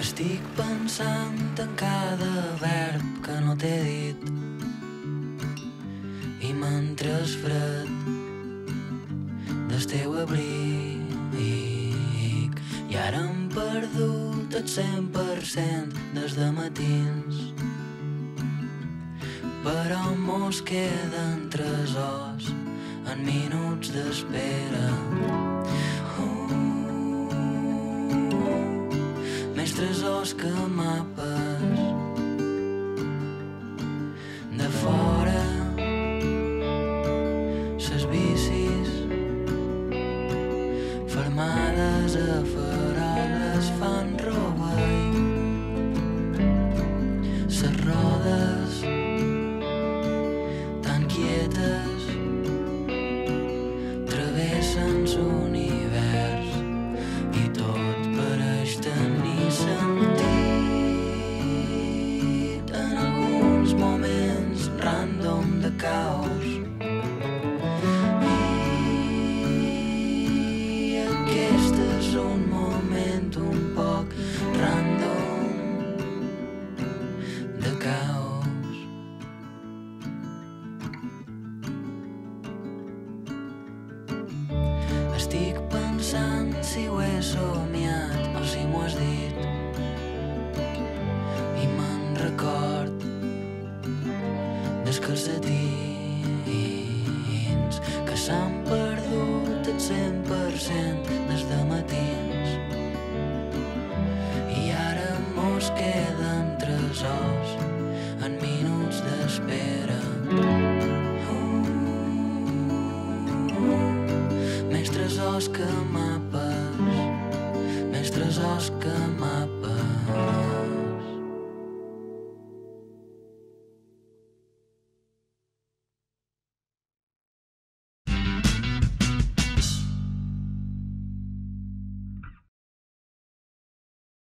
Estic pensant en cada verb que no t'he dit i mentre fred del teu abric. I ara hem perdut el 100% des de matins però mos queden tresors en minuts d'espera tresors que mapes de fora ses bicis fermades a faroles fan rovell ses rodes si ho he somiat o si m'ho has dit i me'n record dels calcetins que s'han perdut el 100% des de matins i ara mos queden tresors en minuts d'espera uh, uh, uh, més que